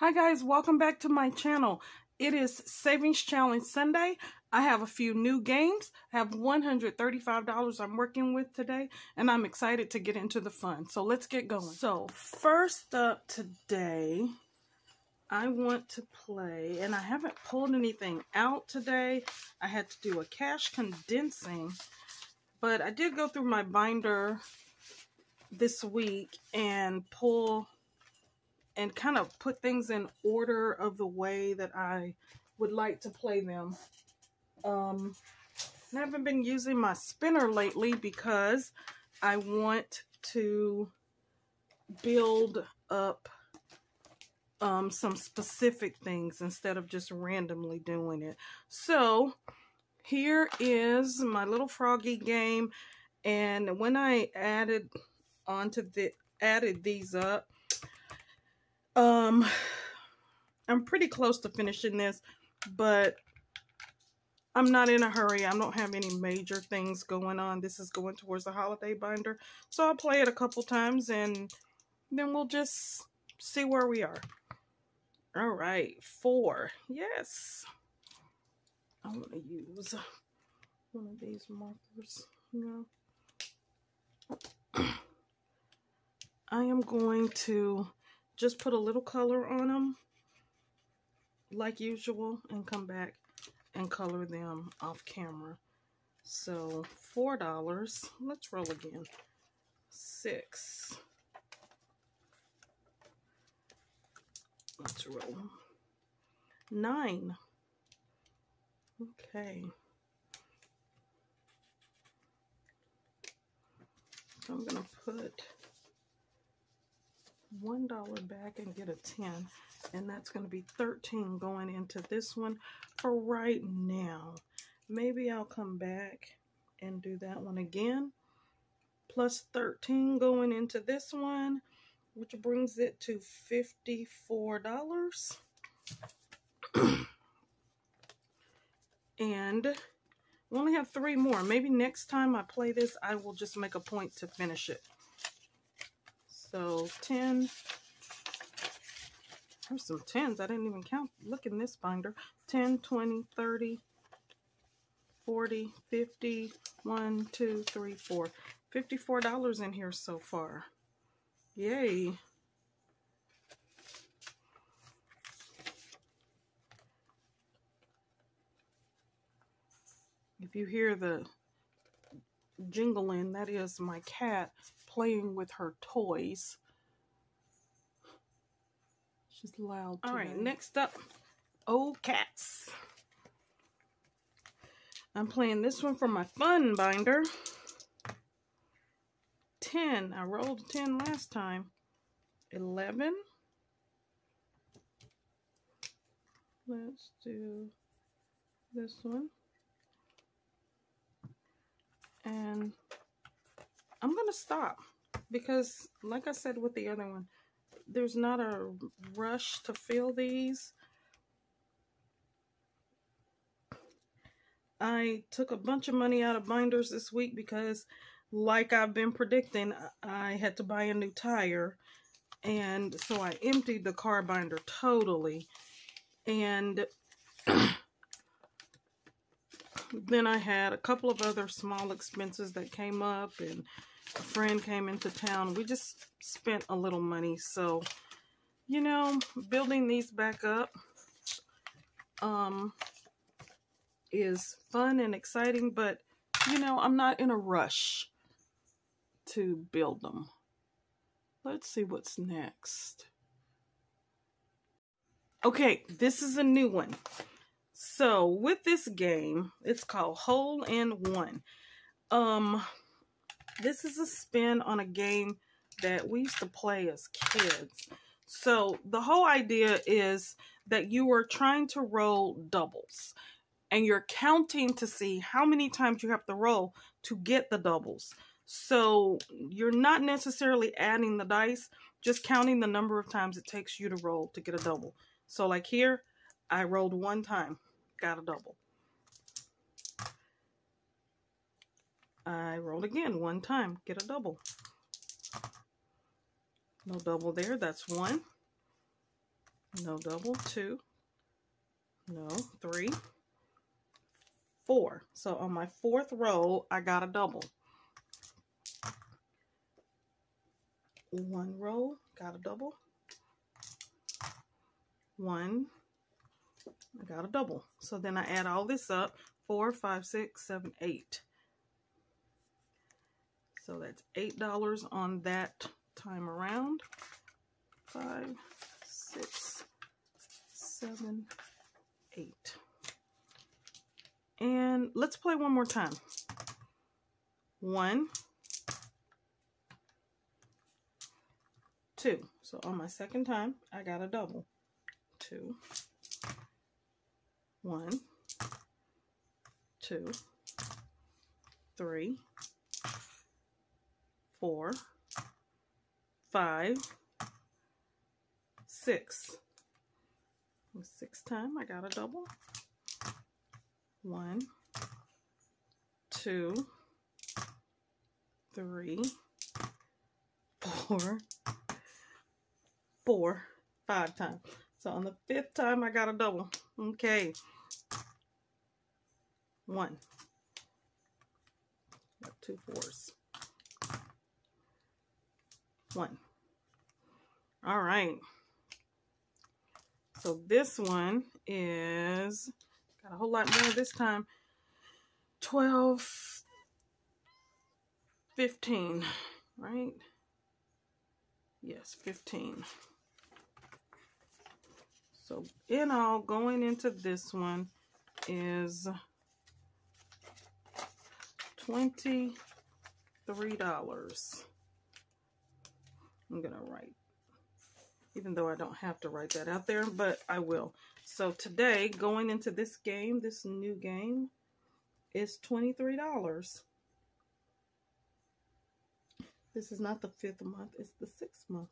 Hi guys, welcome back to my channel. It is Savings Challenge Sunday. I have a few new games. I have $135 I'm working with today, and I'm excited to get into the fun. So let's get going. So first up today, I want to play, and I haven't pulled anything out today. I had to do a cash condensing, but I did go through my binder this week and pull and kind of put things in order of the way that I would like to play them. Um, I haven't been using my spinner lately because I want to build up um, some specific things instead of just randomly doing it. So here is my little froggy game. And when I added onto the added these up, um, I'm pretty close to finishing this, but I'm not in a hurry. I don't have any major things going on. This is going towards the holiday binder. So I'll play it a couple times and then we'll just see where we are. All right, four. Yes. I'm going to use one of these markers. I am going to just put a little color on them like usual and come back and color them off camera. So four dollars. Let's roll again. Six. Let's roll. Nine. Okay. So I'm gonna put one dollar back and get a 10 and that's going to be 13 going into this one for right now. Maybe I'll come back and do that one again. Plus 13 going into this one which brings it to $54 and we only have three more. Maybe next time I play this I will just make a point to finish it so 10. There's some 10s. I didn't even count. Look in this binder. 10, 20, 30, 40, 50, 1, 2, 3, 4. $54 in here so far. Yay. If you hear the jingling, that is my cat playing with her toys. She's loud. All right, next up, Old Cats. I'm playing this one for my fun binder. 10. I rolled 10 last time. 11. Let's do this one. And I'm going to stop because like I said with the other one, there's not a rush to fill these. I took a bunch of money out of binders this week because like I've been predicting, I had to buy a new tire. And so I emptied the car binder totally. And then I had a couple of other small expenses that came up and a friend came into town. We just spent a little money. So, you know, building these back up um, is fun and exciting, but, you know, I'm not in a rush to build them. Let's see what's next. Okay, this is a new one. So, with this game, it's called Hole in One. Um, this is a spin on a game that we used to play as kids. So the whole idea is that you are trying to roll doubles and you're counting to see how many times you have to roll to get the doubles. So you're not necessarily adding the dice, just counting the number of times it takes you to roll to get a double. So like here, I rolled one time, got a double. I roll again one time, get a double. No double there, that's one. no double, two, no, three, four. So on my fourth row, I got a double. One row, got a double. One, I got a double. So then I add all this up, four, five, six, seven, eight. So that's $8 on that time around. Five, six, seven, eight. And let's play one more time. One, two. So on my second time, I got a double. Two, one, two, three, four, five, six. Sixth time, I got a double. One, two, three, four, four, five times. So on the fifth time, I got a double. Okay. One. Got two fours. One. All right. So this one is, got a whole lot more this time. 12, 15, right? Yes, 15. So in all, going into this one is $23. I'm going to write, even though I don't have to write that out there, but I will. So today, going into this game, this new game, is $23. This is not the fifth month, it's the sixth month.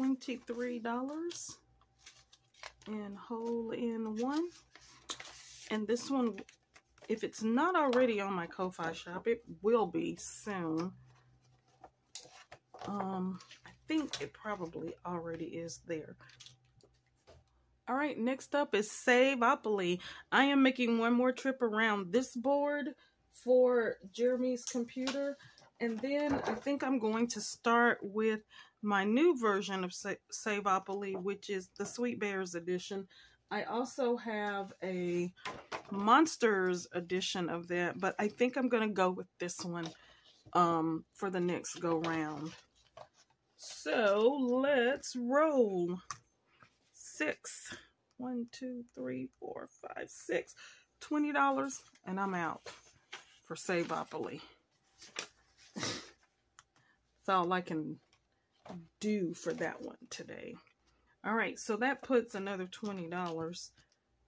$23 and hole in one. And this one, if it's not already on my Ko-Fi shop, it will be soon. Um, I think it probably already is there. All right, next up is Saveopoly. I am making one more trip around this board for Jeremy's computer. And then I think I'm going to start with my new version of Sa Saveopoly, which is the Sweet Bears edition. I also have a Monsters edition of that, but I think I'm going to go with this one um, for the next go round. So let's roll. Six. One, two, three, four, five, six. Twenty dollars, and I'm out for Save Saveopoly. That's all I can do for that one today. All right, so that puts another $20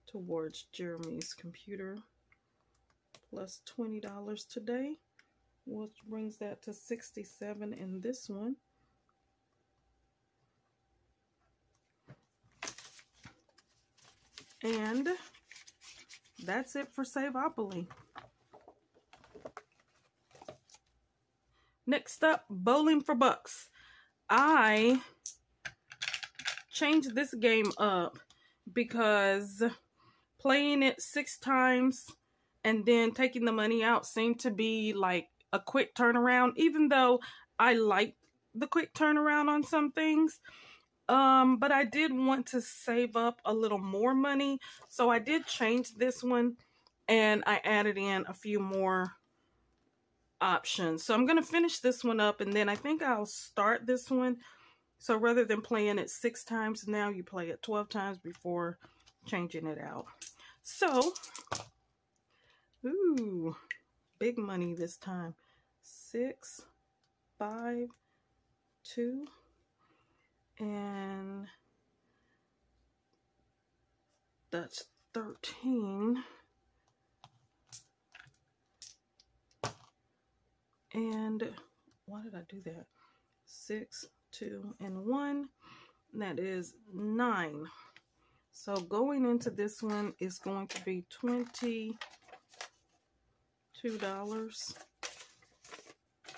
towards Jeremy's computer plus $20 today, which brings that to 67 in this one. And that's it for Saveopoly. Next up, Bowling for Bucks. I changed this game up because playing it six times and then taking the money out seemed to be like a quick turnaround, even though I like the quick turnaround on some things. Um, but I did want to save up a little more money, so I did change this one and I added in a few more options. So I'm going to finish this one up and then I think I'll start this one. So rather than playing it six times now, you play it 12 times before changing it out. So, ooh, big money this time. Six, five, two, and that's 13. And why did I do that? Six, two, and one. That is nine. So going into this one is going to be $22.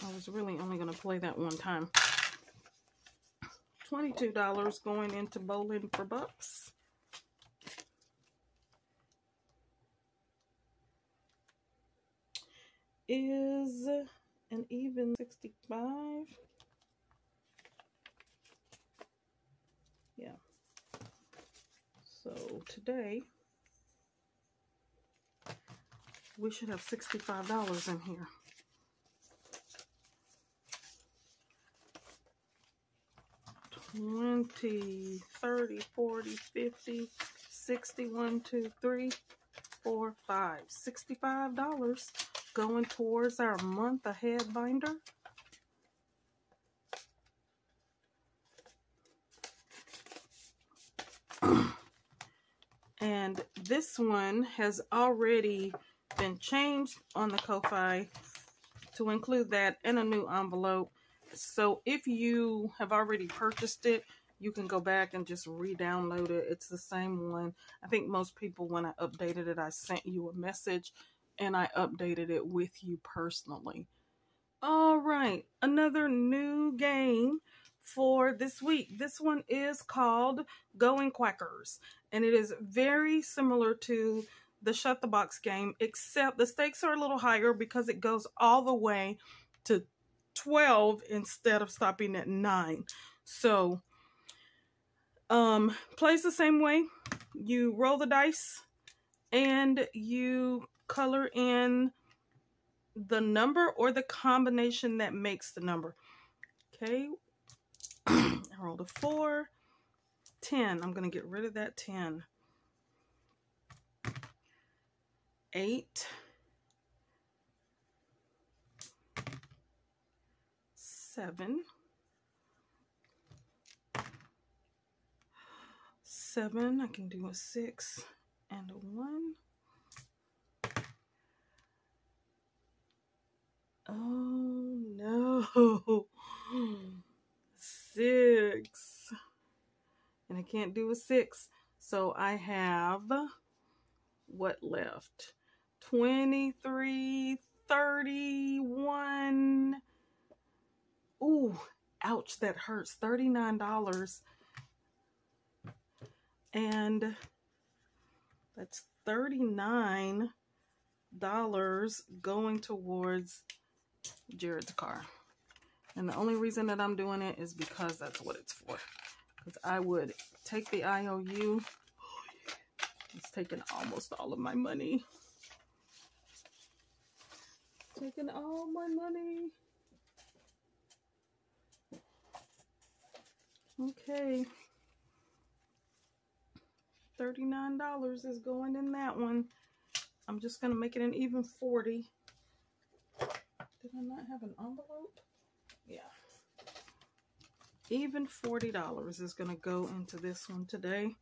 I was really only going to play that one time. $22 going into bowling for bucks. Is an even 65. Yeah. So today we should have $65 in here. 20, 30, 40, 50, 60, 1, 2, 3, 4, 5. $65 going towards our month ahead binder. and this one has already been changed on the Ko-Fi to include that in a new envelope so if you have already purchased it, you can go back and just re-download it. It's the same one. I think most people, when I updated it, I sent you a message and I updated it with you personally. All right, another new game for this week. This one is called Going Quackers, and it is very similar to the Shut the Box game, except the stakes are a little higher because it goes all the way to 12 instead of stopping at 9. So, um, plays the same way. You roll the dice and you color in the number or the combination that makes the number. Okay, I rolled a 4, 10. I'm going to get rid of that 10. 8, seven. Seven, I can do a six and a one. Oh no, six. And I can't do a six. So I have what left? 23, 31, Ooh, ouch, that hurts. $39. And that's $39 going towards Jared's car. And the only reason that I'm doing it is because that's what it's for. Because I would take the IOU. Oh, it's taking almost all of my money. Taking all my money. Okay. $39 is going in that one. I'm just going to make it an even 40. Did I not have an envelope? Yeah. Even $40 is going to go into this one today.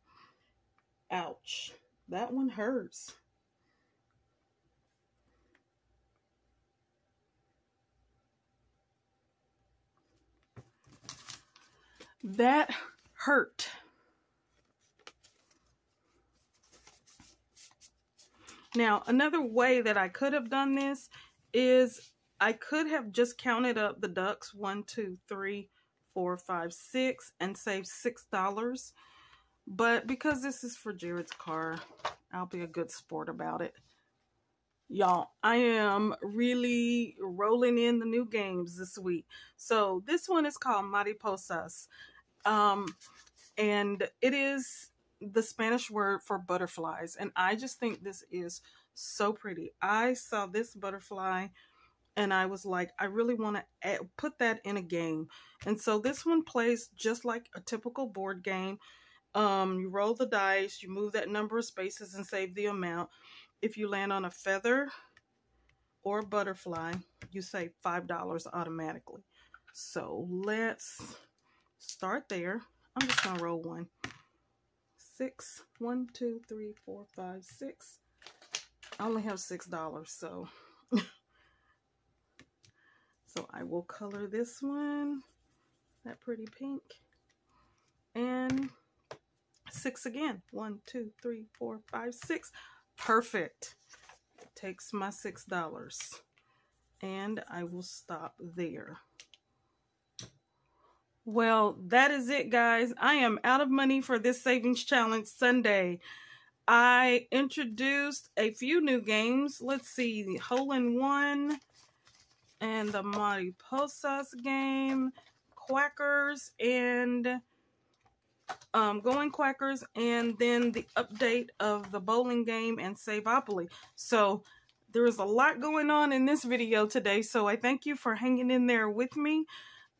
Ouch. That one hurts. That hurt. Now, another way that I could have done this is I could have just counted up the ducks, one, two, three, four, five, six, and saved $6. But because this is for Jared's car, I'll be a good sport about it. Y'all, I am really rolling in the new games this week. So this one is called Mariposas. Um, and it is the Spanish word for butterflies. And I just think this is so pretty. I saw this butterfly and I was like, I really want to put that in a game. And so this one plays just like a typical board game. Um, you roll the dice, you move that number of spaces and save the amount. If you land on a feather or a butterfly, you save $5 automatically. So let's start there. I'm just going to roll one. Six. One, two, three, four, five, six. I only have six dollars, so so I will color this one that pretty pink and six again. One, two, three, four, five, six. Perfect. takes my $6 and I will stop there. Well, that is it, guys. I am out of money for this savings challenge Sunday. I introduced a few new games. Let's see, Hole in One and the Mariposas game, Quackers, and um, Going Quackers, and then the update of the bowling game and Saveopoly. So there is a lot going on in this video today, so I thank you for hanging in there with me.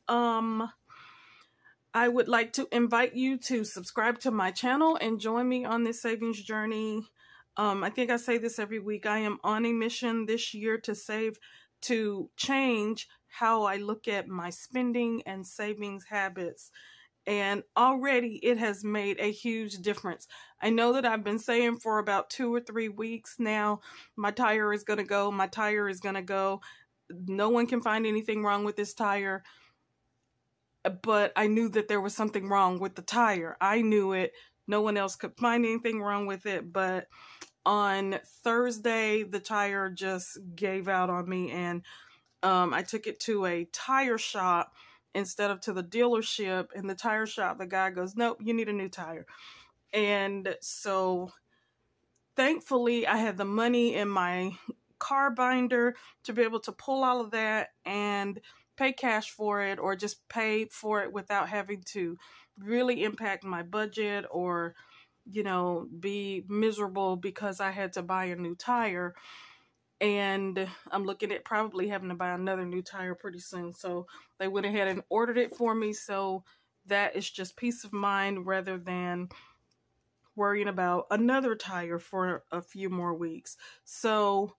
Um, I would like to invite you to subscribe to my channel and join me on this savings journey. Um, I think I say this every week. I am on a mission this year to save, to change how I look at my spending and savings habits. And already it has made a huge difference. I know that I've been saying for about two or three weeks now, my tire is going to go, my tire is going to go. No one can find anything wrong with this tire but I knew that there was something wrong with the tire. I knew it. No one else could find anything wrong with it, but on Thursday the tire just gave out on me and um, I took it to a tire shop instead of to the dealership In the tire shop the guy goes nope you need a new tire. And so thankfully I had the money in my car binder to be able to pull all of that and pay cash for it or just pay for it without having to really impact my budget or you know be miserable because I had to buy a new tire and I'm looking at probably having to buy another new tire pretty soon. So they went ahead and ordered it for me. So that is just peace of mind rather than worrying about another tire for a few more weeks. So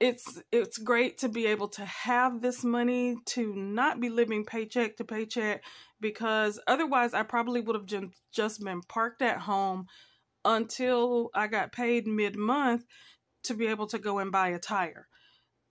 it's it's great to be able to have this money to not be living paycheck to paycheck because otherwise I probably would have just been parked at home until I got paid mid-month to be able to go and buy a tire.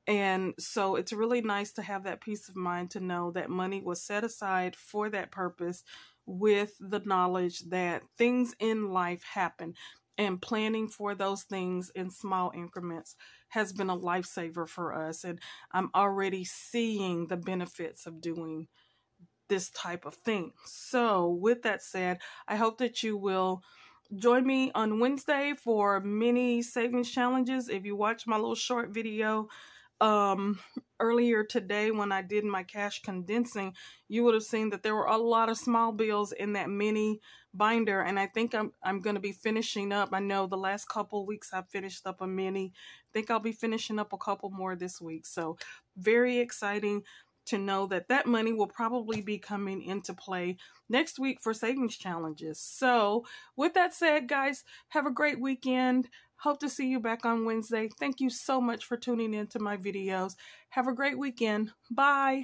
And so it's really nice to have that peace of mind to know that money was set aside for that purpose with the knowledge that things in life happen and planning for those things in small increments has been a lifesaver for us. And I'm already seeing the benefits of doing this type of thing. So, with that said, I hope that you will join me on Wednesday for mini savings challenges. If you watch my little short video, um earlier today when I did my cash condensing, you would have seen that there were a lot of small bills in that mini binder and I think I'm I'm going to be finishing up. I know the last couple weeks I finished up a mini. I think I'll be finishing up a couple more this week. So, very exciting to know that that money will probably be coming into play next week for savings challenges. So, with that said, guys, have a great weekend. Hope to see you back on Wednesday. Thank you so much for tuning in to my videos. Have a great weekend. Bye.